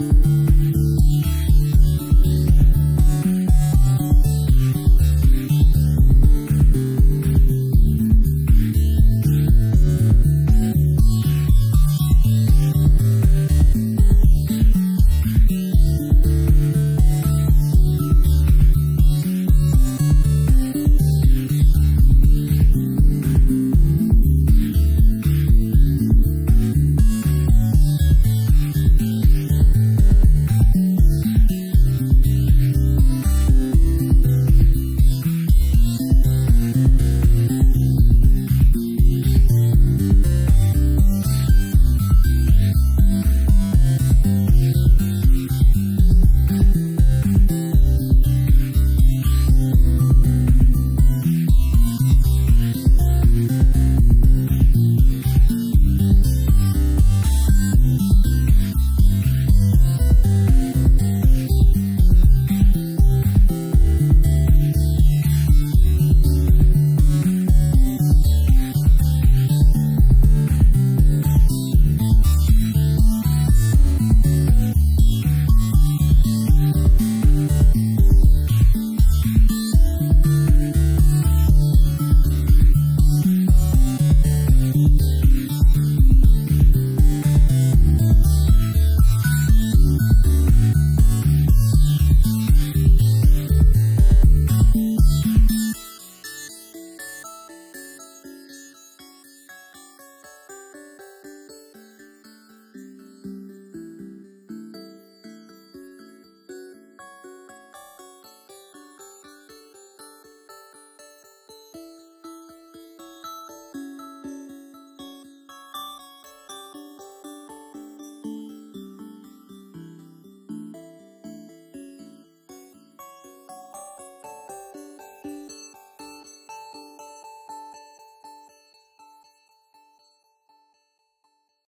you